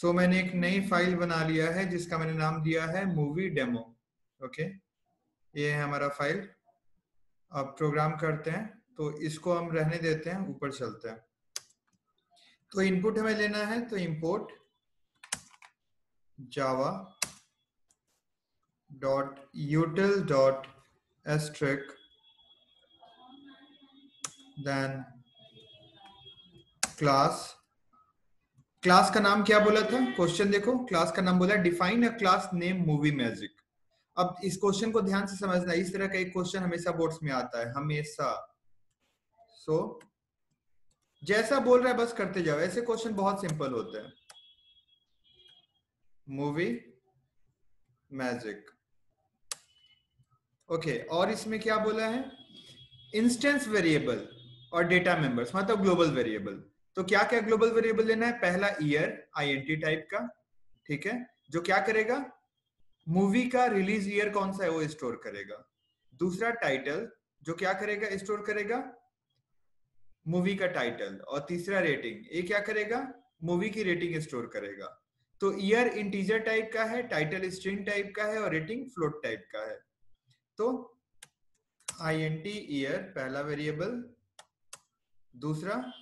सो so, मैंने एक नई फ़ाइल बना लिया है जिसका मैंने नाम दिया है मूवी डेमो ओके ये है हमारा फ़ाइल अब प्रोग्राम करते हैं तो इसको हम रहने देते हैं ऊपर चलते हैं. तो इनपुट हमें लेना है तो import Java dot util dot asterisk then class class का नाम क्या बोला था? क्वेश्चन देखो क्लास का नाम बोला define a class name movie magic अब इस क्वेश्चन को ध्यान से समझना इस तरह का एक क्वेश्चन हमेशा बोर्ड्स में आता है हमेशा। सो so, जैसा बोल रहा है बस करते जाओ। ऐसे क्वेश्चन बहुत सिंपल होते हैं। मूवी मैजिक ओके और इसमें क्या बोला है? इंस्टेंस वेरिएबल और डेटा मेंबर्स मतलब ग्लोबल वेरिएबल तो क्या क्या ग्लोबल वेरिएबल लेना है? पहला ईयर आईएनटी टाइप का, ठीक है? जो क्या करेगा? मूवी का रिलीज़ ईयर कौन सा है? वो स्टोर करेगा। दूसरा टाइटल जो क्या करेगा? स्टोर करेगा। मूवी का टाइटल और तीसरा रेटिंग ये क्या करेगा? मूवी की रेटिंग स्टोर करेगा। तो ईयर इंटीजर टाइप का है टाइटल स्ट्रिंग टाइप का है और रेटिंग फ्लोट टाइप का है। तो आई एन टी ईयर पहला वेरिएबल दूसरा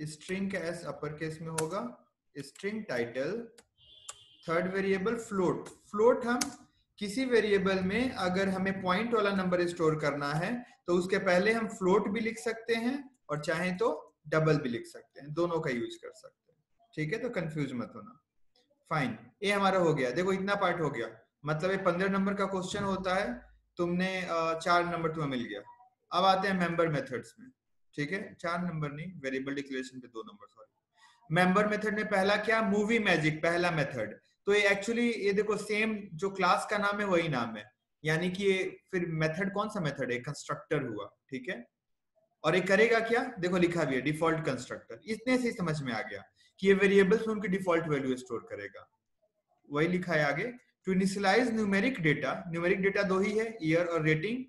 स्ट्रिंग का एस अपर केस में होगा। String title third variable float float हम किसी वेरिएबल में अगर हमें पॉइंट वाला नंबर स्टोर करना है तो उसके पहले हम फ्लोट भी लिख सकते हैं और चाहे तो डबल भी लिख सकते हैं। दोनों का यूज़ कर सकते हैं। ठीक है? तो कंफ्यूज मत होना। फाइन ये हमारा हो गया। देखो, इतना पार्ट हो गया। मतलब ये पंद्रह नंबर का क्वेश्चन होता है। तुमने चार नंबर तुम्हें मिल गया। अब आते हैं मेंबर मेथड्स में। ठीक है? चार नंबर नहीं वेरिएबल डिक्लेरेशन पे दो नंबर सॉरी मेंबर मेथड ने पहला क्या? मूवी मैजिक पहला मेथड तो ये एक्चुअली ये देखो सेम जो क्लास का नाम है, वही नाम है. यानी कि ये फिर मेथड कौन सा मेथड है? कंस्ट्रक्टर हुआ, ठीक है? और ये करेगा क्या? देखो, लिखा भी है डिफ़ॉल्ट कंस्ट्रक्टर इतने से समझ में आ गया कि ये वेरिएबल्स में उनकी डिफ़ॉल्ट वैल्यू स्टोर करेगा। वही लिखा है आगे to initialize numeric data numeric data दो ही है ईयर और rating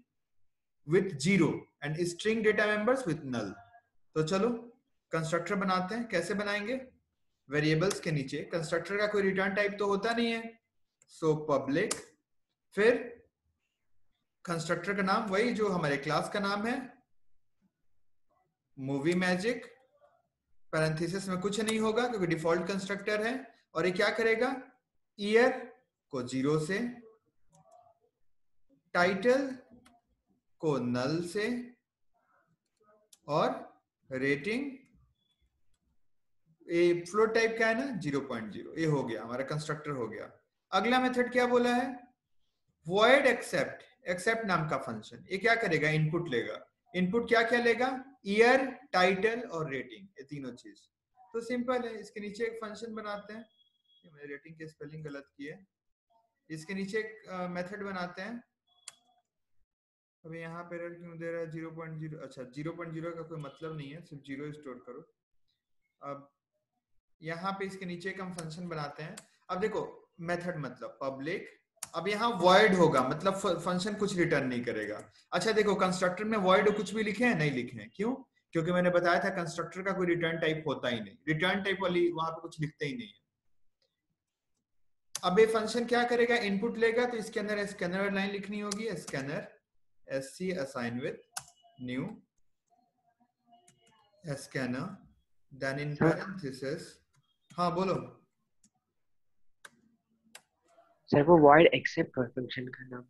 with zero and string data members with null तो चलो कंस्ट्रक्टर बनाते हैं। कैसे बनाएँगे? वेरिएबल्स के नीचे। कंस्ट्रक्टर का कोई रिटर्न टाइप तो होता नहीं है। सो so, पब्लिक फिर कंस्ट्रक्टर का नाम वही जो हमारे क्लास का नाम है। मूवी मैजिक पैरेंथेसिस में कुछ नहीं होगा क्योंकि डिफ़ॉल्ट कंस्ट्रक्टर है। और ये क्या करेगा? ईयर को ज़ीरो से टाइटल को नल से और रेटिंग ये फ्लो टाइप का है ना ज़ीरो पॉइंट ज़ीरो ये हो गया, हमारा कंस्ट्रक्टर हो गया। अगला मेथड क्या बोला है? वॉइड एक्सेप्ट एक्सेप्ट नाम का फ़ंक्शन ये क्या करेगा? इनपुट लेगा। इनपुट क्या क्या लेगा? ईयर टाइटल और रेटिंग ये तीनों चीज़। तो सिंपल है, इसके नीचे एक फ़ंक्शन बनाते हैं। मैंने रेटिंग की स्पेलिंग गलत की है इसके नीचे एक मेथड बनाते हैं। अभी यहाँ पे एरर क्यों दे रहा है? ज़ीरो पॉइंट ज़ीरो अच्छा ज़ीरो पॉइंट ज़ीरो का कोई मतलब नहीं है, सिर्फ़ ज़ीरो स्टोर करो। अब यहाँ पे इसके नीचे एक हम फ़ंक्शन बनाते हैं। अब देखो मेथड मतलब पब्लिक अब यहाँ वॉइड होगा मतलब फ़ंक्शन कुछ रिटर्न नहीं करेगा। अच्छा देखो कंस्ट्रक्टर में वॉइड कुछ भी लिखे हैं? नहीं लिखे हैं। क्यों? क्योंकि मैंने बताया था कंस्ट्रक्टर का कोई रिटर्न टाइप होता ही नहीं। रिटर्न टाइप वाली वहाँ पे कुछ लिखते ही नहीं है। अब ये फ़ंक्शन क्या करेगा? इनपुट लेगा तो इसके अंदर स्कैनर लाइन लिखनी होगी scanner S C assign with new scanner then in parenthesis हाँ बोलो। सर वो वॉइड एक्सेप्ट फ़ंक्शन का नाम।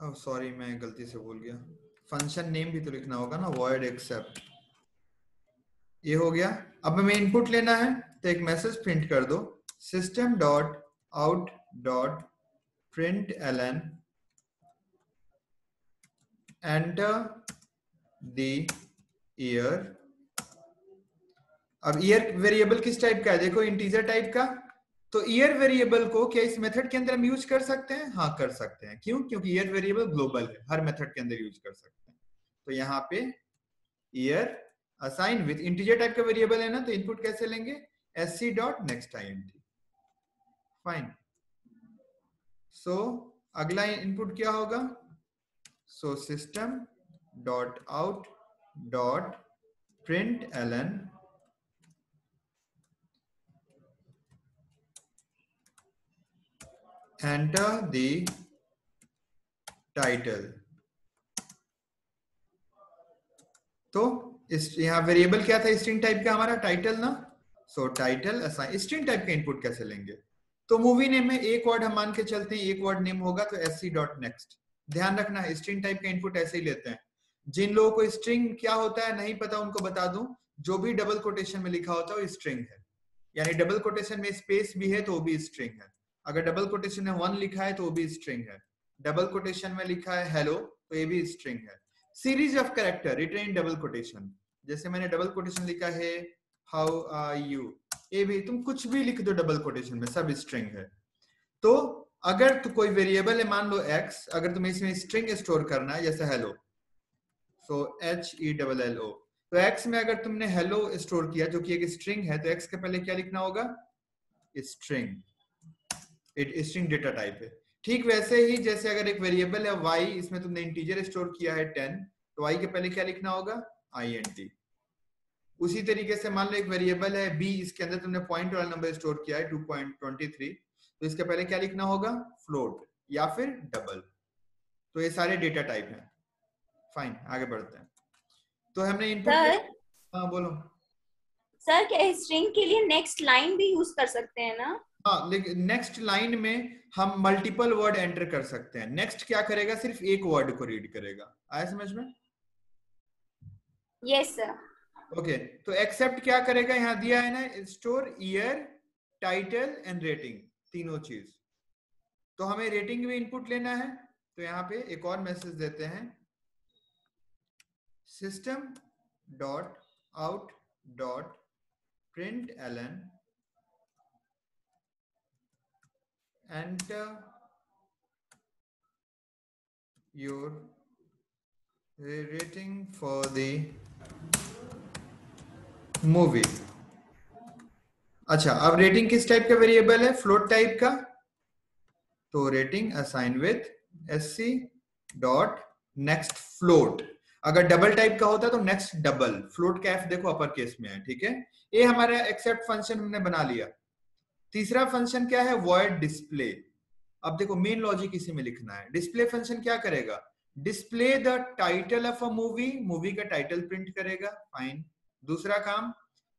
अब सॉरी मैं गलती से बोल गया। फ़ंक्शन नेम भी तो लिखना होगा ना वॉइड एक्सेप्ट ये हो गया। अब हमें इनपुट लेना है तो एक मैसेज प्रिंट कर दो। System dot out dot print L N enter the year अब ईयर वेरिएबल किस टाइप का है? देखो इंटीजर टाइप का। तो ईयर वेरिएबल को क्या इस मेथड के अंदर हम यूज़ कर सकते हैं? हाँ कर सकते हैं। क्यों? क्योंकि ईयर वेरिएबल ग्लोबल है। हर मेथड के अंदर यूज़ कर सकते हैं। तो यहाँ पे year assign with integer type का वेरिएबल है ना तो इनपुट कैसे लेंगे? S C dot next I T fine so अगला इनपुट क्या होगा? Dot out dot print L N enter the title. तो यहाँ वेरिएबल क्या था? स्ट्रिंग टाइप का हमारा टाइटल ना? सो टाइटल स्ट्रिंग टाइप का इनपुट कैसे लेंगे? तो मूवी नेम में एक वर्ड हम मान के चलते हैं एक वर्ड नेम होगा तो एस सी डॉट नेक्स्ट ध्यान रखना स्ट्रिंग टाइप का इनपुट ऐसे ही लेते हैं। जिन लोगों को स्ट्रिंग क्या होता है नहीं पता, उनको बता दूँ, जो भी डबल कोटेशन में लिखा होता है, वो स्ट्रिंग है। यानी डबल कोटेशन में स्पेस भी है तो वो भी स्ट्रिंग है। अगर डबल कोटेशन में वन लिखा है तो वो भी स्ट्रिंग है। डबल कोटेशन में लिखा है हेलो तो ये भी स्ट्रिंग है। Series of character written in double quotation जैसे मैंने डबल कोटेशन लिखा है हाउ आर यू ये भी, तुम कुछ भी लिख दो डबल कोटेशन में, सब स्ट्रिंग है। तो अगर तो कोई वेरिएबल है, मान लो एक्स अगर तुम्हें इसमें स्ट्रिंग स्टोर करना है, जैसे hello so H E double L O तो एक्स में अगर तुमने हेलो स्टोर किया, जो कि एक स्ट्रिंग है तो एक्स के पहले क्या लिखना होगा? स्ट्रिंग स्ट्रिंग डेटा टाइप है। ठीक वैसे ही, जैसे अगर एक वेरिएबल है वाई इसमें तुमने इंटीजर स्टोर किया है टेन तो वाई के पहले क्या लिखना होगा? टी उसी तरीके से मान लो एक वेरिएबल है बी इसके अंदर तुमने पॉइंट वाला नंबर स्टोर किया है टू पॉइंट ट्वेंटी थ्री तो इसके पहले क्या लिखना होगा? फ्लोट या फिर डबल तो ये सारे डेटा टाइप हैं। फाइन आगे बढ़ते हैं। तो हमने इनपुट हाँ बोलो। सर क्या स्ट्रिंग के लिए नेक्स्ट लाइन भी यूज़ कर सकते हैं ना? हाँ लेकिन नेक्स्ट लाइन में हम मल्टीपल वर्ड एंटर कर सकते हैं। नेक्स्ट क्या करेगा? सिर्फ़ एक वर्ड को रीड करेगा। आया समझ में? यस सर ओके तो एक्सेप्ट क्या करेगा? यहाँ दिया है ना store year title and rating तीनों चीज़। तो हमें रेटिंग भी इनपुट लेना है तो यहाँ पे एक और मैसेज देते हैं। System dot out dot print L N enter your rating for the movie अच्छा अब रेटिंग किस टाइप का वेरिएबल है? फ्लोट टाइप का? तो rating assign with S C dot next float अगर डबल टाइप का होता है तो नेक्स्ट डबल फ्लोट का एफ़ देखो अपर केस में है, ठीक है? ये हमारा एक्सेप्ट फ़ंक्शन हमने बना लिया। तीसरा फ़ंक्शन क्या है? वर्ड डिस्प्ले अब देखो मेन लॉजिक इसी में लिखना है। डिस्प्ले फ़ंक्शन क्या करेगा? Display the title of a movie movie का टाइटल प्रिंट करेगा फाइन दूसरा काम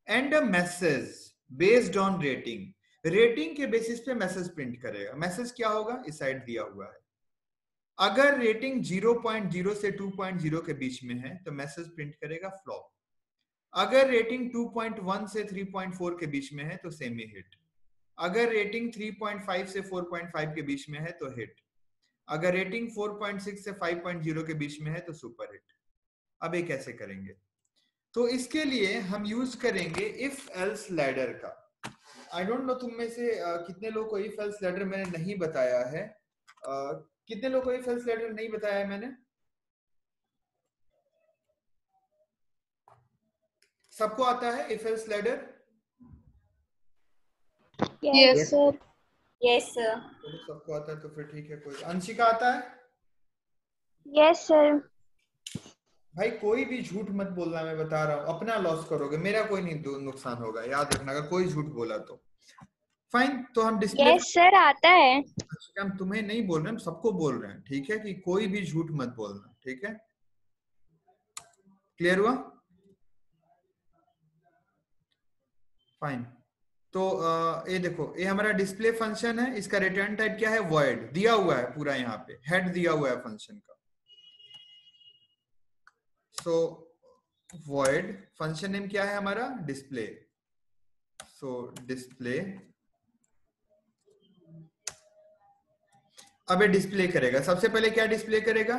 and a message based on rating rating के बेसिस पे मैसेज प्रिंट करेगा। मैसेज क्या होगा? इस साइड दिया हुआ है। अगर रेटिंग 0.0 से 2.0 के बीच में है तो मैसेज प्रिंट करेगा फ्लॉप अगर रेटिंग 2.1 से 3.4 के बीच में है तो सेमी हिट अगर रेटिंग 3.5 से 4.5 के बीच में है तो हिट अगर रेटिंग 4.6 से 5.0 के बीच में है तो सुपर हिट अब ये कैसे करेंगे? तो इसके लिए हम यूज़ करेंगे इफ़ एल्स लैडर का। आई डोंट नो तुम में से uh, कितने लोगों को इफ़ एल्स लैडर मैंने नहीं बताया है। uh, कितने लोगों को इफ़ एल्स लैडर नहीं बताया है मैंने? सबको आता है if else ladder yes sir yes sir सबको आता है तो फिर ठीक है कोई अंशिका आता है? यस yes, सर भाई कोई भी झूठ मत बोलना मैं बता रहा हूँ। अपना लॉस करोगे मेरा कोई नहीं नुकसान होगा याद रखना अगर कोई झूठ बोला तो। फाइन तो हम डिस्प्ले यस सर आता है। हम तुम्हें नहीं बोल रहे हम सबको बोल रहे हैं ठीक है? कि कोई भी झूठ मत बोलना ठीक है? क्लियर हुआ? फाइन तो ये देखो ये हमारा डिस्प्ले फ़ंक्शन है इसका रिटर्न टाइप क्या है? वर्ड दिया हुआ है पूरा यहाँ पे हेड दिया हुआ है फ़ंक्शन का। सो वर्ड फ़ंक्शन नेम क्या है हमारा? डिस्प्ले सो डिस्प्ले अब ये डिस्प्ले करेगा। सबसे पहले क्या डिस्प्ले करेगा?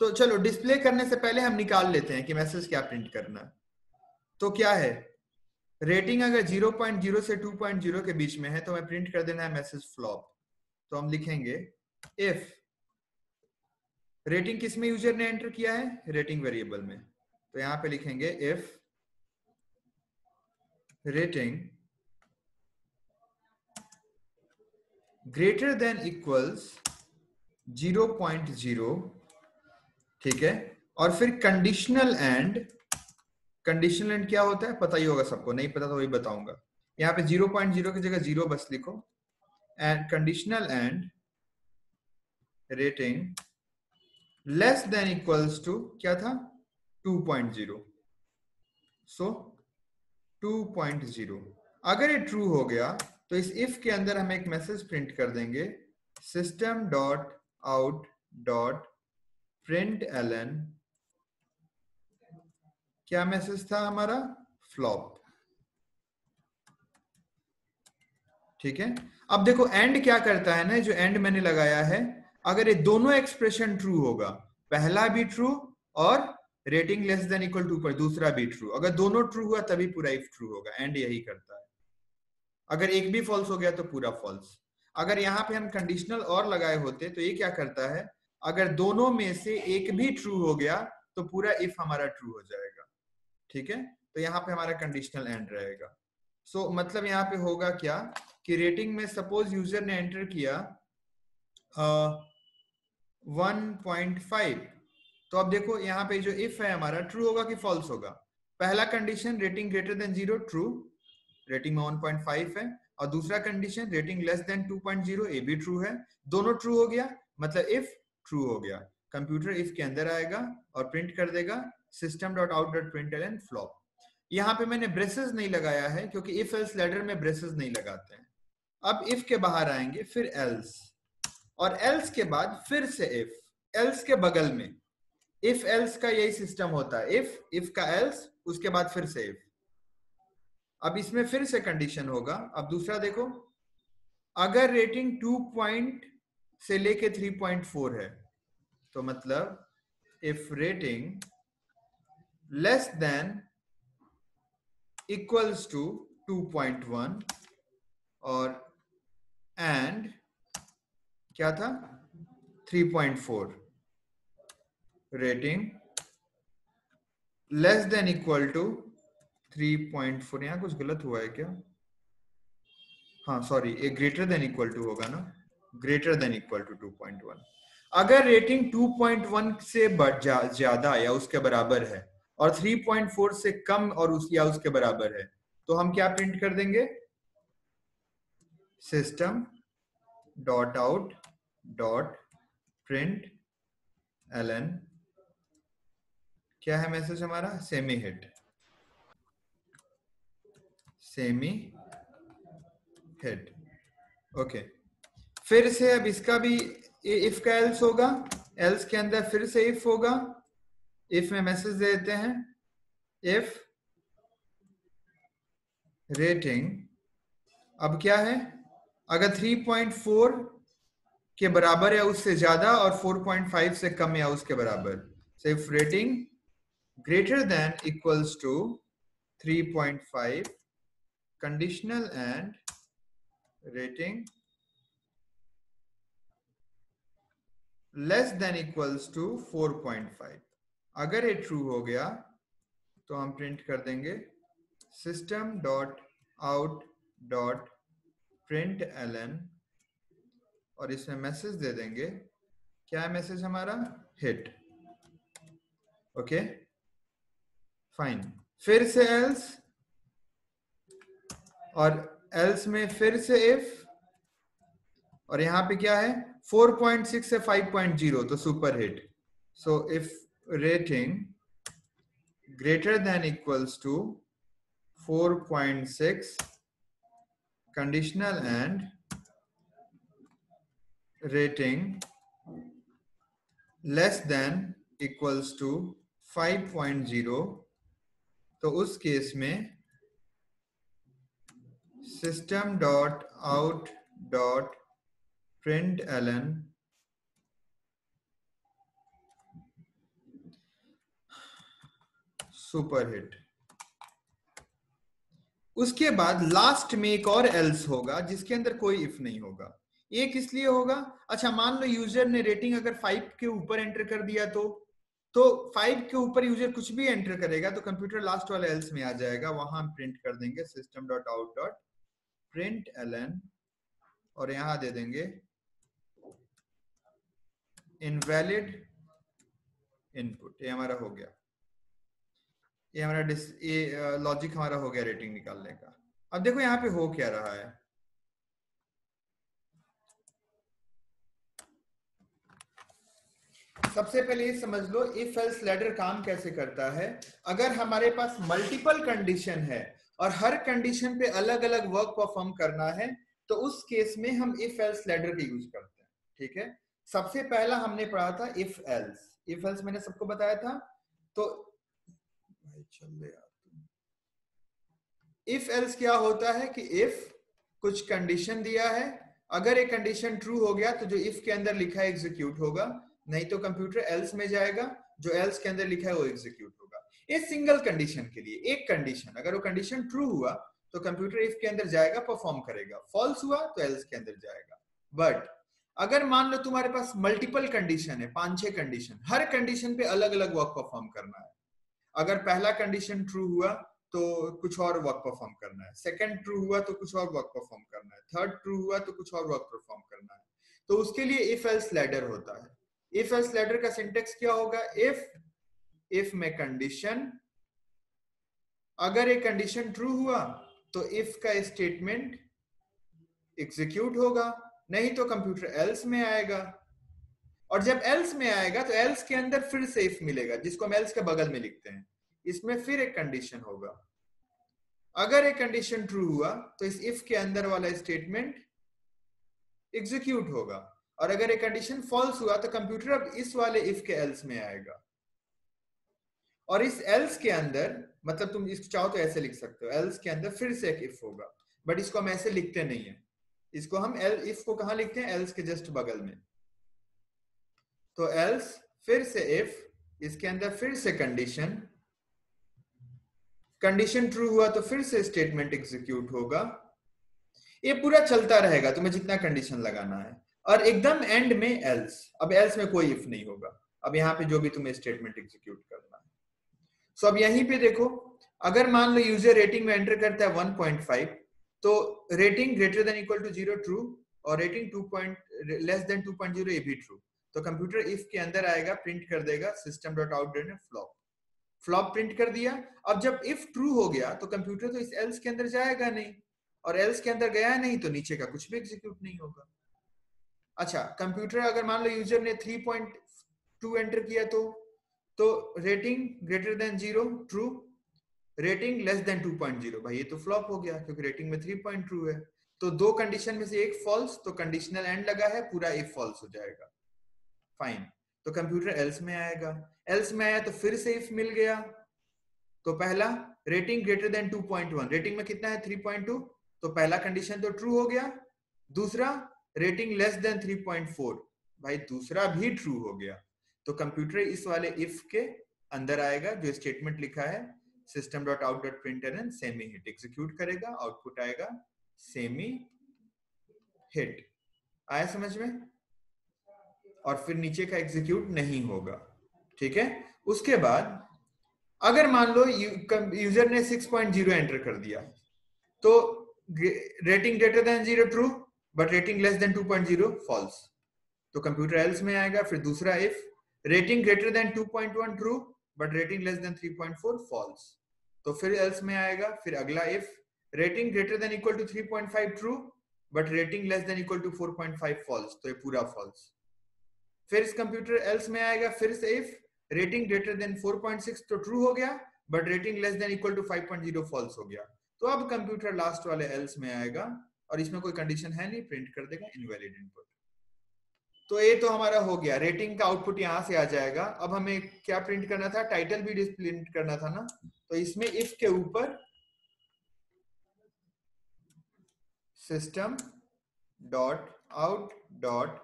तो चलो डिस्प्ले करने से पहले हम निकाल लेते हैं कि मैसेज क्या प्रिंट करना। तो क्या है? रेटिंग अगर 0.0 से 2.0 के बीच में है तो हमें प्रिंट कर देना है मैसेज फ्लॉप तो हम लिखेंगे इफ़ रेटिंग किसमें यूज़र ने एंटर किया है? रेटिंग वेरिएबल में। तो यहाँ पे लिखेंगे if rating greater than equals 0.0 ठीक है? और फिर कंडीशनल एंड कंडीशनल एंड क्या होता है? पता ही होगा सबको। नहीं पता तो वही बताऊँगा। यहाँ पे 0.0 की जगह ज़ीरो बस लिखो। And conditional and rating less than equals to क्या था? 2.0 सो so 2.0 अगर ये ट्रू हो गया तो इस इफ़ के अंदर हम एक मैसेज प्रिंट कर देंगे system dot out dot print L N क्या मैसेज था हमारा? फ्लॉप ठीक है? अब देखो एंड क्या करता है ना? जो एंड मैंने लगाया है अगर ये दोनों एक्सप्रेशन ट्रू होगा पहला भी ट्रू और rating less than equal to पर दूसरा भी ट्रू अगर दोनों ट्रू हुआ तभी पूरा इफ़ ट्रू होगा एंड यही करता है। अगर एक भी फॉल्स हो गया तो पूरा फॉल्स अगर यहाँ पे हम कंडीशनल और लगाए होते तो ये क्या करता है अगर दोनों में से एक भी ट्रू हो गया तो पूरा इफ़ हमारा ट्रू हो जाएगा। ठीक है? तो यहाँ पे हमारा कंडीशनल एंड रहेगा। सो so, मतलब यहाँ पे होगा क्या कि रेटिंग में सपोज़ यूज़र ने एंटर किया आ, 1.5 तो अब देखो, यहाँ पे जो इफ़ है हमारा ट्रू होगा कि फॉल्स होगा? पहला condition rating greater than zero true rating में 1.5 है। और दूसरा कंडीशन रेटिंग लेस देन 2.0 ए भी ट्रू है। दोनों ट्रू हो गया मतलब इफ़ ट्रू हो गया। कंप्यूटर इफ़ के अंदर आएगा और प्रिंट कर देगा system dot out dot print L flop यहाँ पे मैंने ब्रेसेस नहीं लगाया है, क्योंकि इफ़ एल्स लेटर में ब्रेसेस नहीं लगाते हैं। अब इफ़ के बाहर आएँगे, फिर एल्स और एल्स के बाद फिर से इफ़ एल्स के बगल में। इफ़ एल्स का यही सिस्टम होता है। इफ़ इफ़ का एल्स उसके बाद फिर से इफ़ अब इसमें फिर से कंडीशन होगा। अब दूसरा देखो। अगर रेटिंग टू पॉइंट से लेके थ्री पॉइंट फोर है तो मतलब if rating less than equals to two point one और एंड क्या था? Three point four rating less than equal to three point four यहाँ कुछ गलत हुआ है क्या? हाँ सॉरी ये ग्रेटर देन इक्वल टू होगा ना? Greater than equal to two point one अगर रेटिंग टू पॉइंट वन से ज़्यादा या उसके बराबर है और थ्री पॉइंट फोर से कम और उस, या उसके बराबर है तो हम क्या प्रिंट कर देंगे? System dot out dot print L N क्या है मैसेज हमारा? Semi hit semi hit okay फिर से अब इसका भी इफ़ का एल्स होगा एल्स के अंदर फिर से इफ़ होगा। इफ़ में मैसेज देते हैं। इफ़ रेटिंग अब क्या है? अगर 3.4 के बराबर या उससे ज़्यादा और 4.5 से कम या उसके बराबर। सिर्फ़ rating greater than equals to 3.5 conditional and rating less than equals to 4.5 अगर ये ट्रू हो गया तो हम प्रिंट कर देंगे। System dot out dot print L N और इसमें मैसेज दे देंगे। क्या मैसेज हमारा? हिट ओके फाइन फिर से एल्स और एल्स में फिर से इफ़ और यहाँ पे क्या है? 4.6 से 5.0 तो super hit so if rating greater than equals to 4.6 conditional and rating less than equals to 5.0 तो उस केस में system dot out dot print ln super hit उसके बाद लास्ट में एक और एल्स होगा जिसके अंदर कोई इफ़ नहीं होगा। एक इसलिए होगा? अच्छा मान लो यूज़र ने रेटिंग अगर फाइव के ऊपर एंटर कर दिया तो तो फाइव के ऊपर यूज़र कुछ भी एंटर करेगा तो कंप्यूटर लास्ट वाले एल्स में आ जाएगा। वहाँ प्रिंट कर देंगे system dot out dot print L N और यहाँ दे देंगे इनवैलिड इनपुट ये हमारा हो गया। ये हमारा ये लॉजिक हमारा हो गया रेटिंग निकालने का। अब देखो यहाँ पे हो क्या रहा है? सबसे पहले ये समझ लो इफ़ एल्स लैडर काम कैसे करता है? अगर हमारे पास मल्टीपल कंडीशन है और हर कंडीशन पे अलग अलग वर्क परफॉर्म करना है तो उस केस में हम इफ़ एल्स लैडर का यूज़ करते हैं, ठीक है? सबसे पहला हमने पढ़ा था इफ़ एल्स इफ़ एल्स मैंने सबको बताया था? तो इफ़ एल्स क्या होता है कि इफ़ कुछ कंडीशन दिया है, अगर एक कंडीशन ट्रू हो गया तो जो इफ़ के अंदर लिखा है एग्जीक्यूट होगा। नहीं तो कंप्यूटर एल्स में जाएगा, जो एल्स के अंदर लिखा है वो एग्जीक्यूट होगा। इस सिंगल कंडीशन के लिए, एक कंडीशन अगर वो कंडीशन ट्रू हुआ तो कंप्यूटर इफ़ के अंदर जाएगा परफॉर्म करेगा। फॉल्स हुआ तो एल्स के अंदर जाएगा। बट अगर मान लो तुम्हारे पास मल्टीपल कंडीशन है, पाँच छह कंडीशन हर कंडीशन पे अलग अलग वर्क परफॉर्म करना है। अगर पहला कंडीशन ट्रू हुआ तो कुछ और वर्क परफॉर्म करना है। सेकंड ट्रू हुआ तो कुछ और वर्क परफॉर्म करना है। थर्ड ट्रू हुआ तो कुछ और वर्क परफॉर्म करना है। तो उसके लिए इफ़ एल्स लैडर होता है। इफ़ एल्स लैडर का सिंटेक्स क्या होगा? इफ़ इफ़ में कंडीशन अगर एक कंडीशन ट्रू हुआ तो इफ़ का स्टेटमेंट एग्जीक्यूट होगा, नहीं तो कंप्यूटर एल्स में आएगा। और जब एल्स में आएगा तो एल्स के अंदर फिर से इफ़ मिलेगा, जिसको हम एल्स के बगल में लिखते हैं। इसमें फिर एक कंडीशन होगा। अगर एक कंडीशन ट्रू हुआ तो इस इफ़ के अंदर वाला स्टेटमेंट एग्जीक्यूट होगा। और अगर ये कंडीशन फॉल्स हुआ तो कंप्यूटर अब इस वाले इफ़ के एल्स में आएगा। और इस एल्स के अंदर मतलब तुम इसको चाहो तो ऐसे लिख सकते हो एल्स के अंदर फिर से एक इफ़ होगा। बट इसको हम ऐसे लिखते नहीं है। इसको हम एल इफ़ को कहा लिखते हैं? एल्स के जस्ट बगल में। तो एल्स फिर से इफ़ इसके अंदर फिर से कंडीशन कंडीशन ट्रू हुआ तो फिर से स्टेटमेंट एग्जीक्यूट होगा। ये पूरा चलता रहेगा, तुम्हें जितना कंडीशन लगाना है। और एकदम एंड में एल्स अब एल्स में कोई इफ़ नहीं होगा। अब यहाँ पे जो भी तुम्हें स्टेटमेंट एग्जीक्यूट करना है। सो अब यहीं पे देखो, अगर मान लो यूज़र रेटिंग में एंटर करता है 1.5 तो rating greater than equal to zero true और रेटिंग 2. लेस देन 2.0 ये भी ट्रू तो कंप्यूटर इफ़ के अंदर आएगा प्रिंट कर देगा system dot out flop flop print कर दिया। अब जब इफ़ ट्रू हो गया तो कंप्यूटर तो इस एल्स के अंदर जाएगा नहीं। और एल्स के अंदर गया नहीं तो नीचे का कुछ भी एग्जीक्यूट नहीं होगा। अच्छा कंप्यूटर अगर मान लो यूज़र ने 3.2 एंटर किया तो तो rating greater than zero true rating less than 2.0 भाई, ये तो फ्लॉप हो गया, क्योंकि रेटिंग में 3.2 है। तो दो कंडीशन में से एक फॉल्स तो कंडीशनल एंड लगा है, पूरा इफ़ फॉल्स हो जाएगा। फाइन तो कंप्यूटर एल्स में आएगा। एल्स में आया तो फिर से इफ़ मिल गया। तो पहला रेटिंग ग्रेटर देन 2.1 रेटिंग में कितना है? 3.2 तो पहला कंडीशन तो ट्रू हो गया। दूसरा रेटिंग लेस देन 3.4 भाई, दूसरा भी ट्रू हो गया। तो कंप्यूटर इस वाले इफ़ के अंदर आएगा, जो स्टेटमेंट लिखा है system dot out dot print N semi hit execute करेगा आउटपुट आएगा सेमी हिट आया समझ में? और फिर नीचे का एग्जीक्यूट नहीं होगा। ठीक है? उसके बाद, अगर मान लो यूज़र ने 6.0 एंटर कर दिया तो rating greater than zero true but rating less than 2.0 false तो कंप्यूटर एल्स में आएगा, फिर दूसरा if rating greater than 2.1 true but rating less than 3.4 false तो फिर एल्स में आएगा, फिर अगला if rating greater than equal to 3.5 true but rating less than equal to 4.5 false तो ये पूरा फॉल्स फिर इस कंप्यूटर एल्स में आएगा, फिर से इफ़ रेटिंग ग्रेटर देन 4.6 तो ट्रू हो गया. But rating less than equal to 5.0 false हो गया. तो अब कंप्यूटर लास्ट वाले एल्स में आएगा. और इसमें कोई कंडीशन है नहीं प्रिंट कर देगा इनवैलिड इनपुट तो ये तो हमारा हो गया। रेटिंग का आउटपुट यहाँ से आ जाएगा। अब हमें क्या प्रिंट करना था? टाइटल भी प्रिंट करना था ना? तो इसमें इफ़ के ऊपर system dot out dot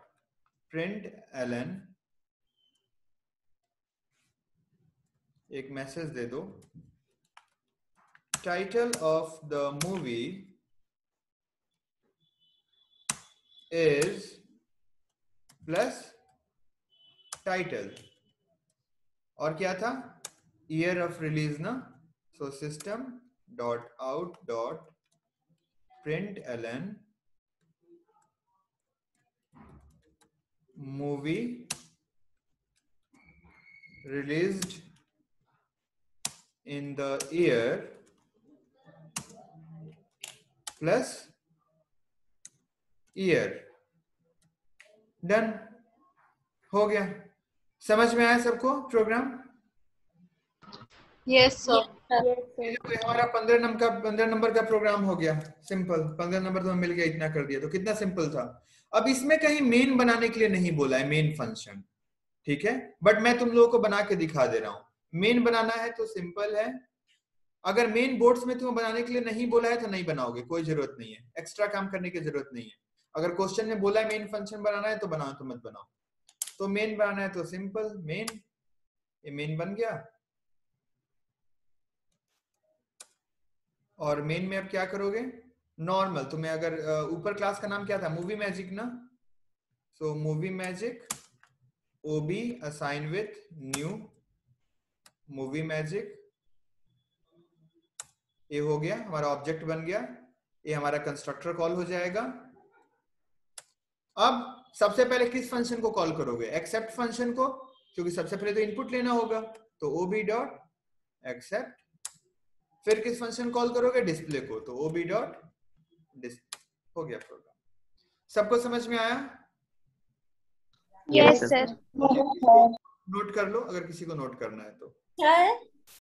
print L N एक मैसेज दे दो। Title of the movie is plus title और क्या था? ईयर ऑफ़ रिलीज़ ना? So system dot out dot print L N movie released in the year plus year done हो गया। समझ में आया सबको प्रोग्राम यस सर हमारा पंद्रह नंबर का पंद्रह नंबर का प्रोग्राम हो गया। सिंपल पंद्रह नंबर तो मिल गया इतना कर दिया। तो कितना सिंपल था। अब इसमें कहीं मेन बनाने के लिए नहीं बोला है मेन फ़ंक्शन ठीक है? बट मैं तुम लोगों को बना के दिखा दे रहा हूँ। मेन बनाना है तो सिंपल है। अगर मेन बोर्ड्स में तुम्हें बनाने के लिए नहीं बोला है तो नहीं बनाओगे। कोई ज़रूरत नहीं है। एक्स्ट्रा काम करने की ज़रूरत नहीं है। अगर क्वेश्चन ने बोला है मेन फ़ंक्शन बनाना है तो बनाओ तो मत बनाओ। तो मेन बनाना है तो सिंपल मेन ये मेन बन गया। और मेन में अब क्या करोगे? नॉर्मल तुम्हें अगर ऊपर क्लास का नाम क्या था? मूवी मैजिक ना? So movie magic O B assign with new movie magic ये हो गया, हमारा ऑब्जेक्ट बन गया ये हमारा कंस्ट्रक्टर कॉल हो जाएगा। अब सबसे पहले किस फ़ंक्शन को कॉल करोगे? एक्सेप्ट फ़ंक्शन को क्योंकि सबसे पहले तो इनपुट लेना होगा। तो ओबी डॉट एक्सेप्ट फिर किस फ़ंक्शन कॉल करोगे? डिस्प्ले को। तो ओबी डॉट डिस्प्ले हो गया प्रोग्राम सबको समझ में आया? यस सर नोट कर लो अगर किसी को नोट करना है तो। सर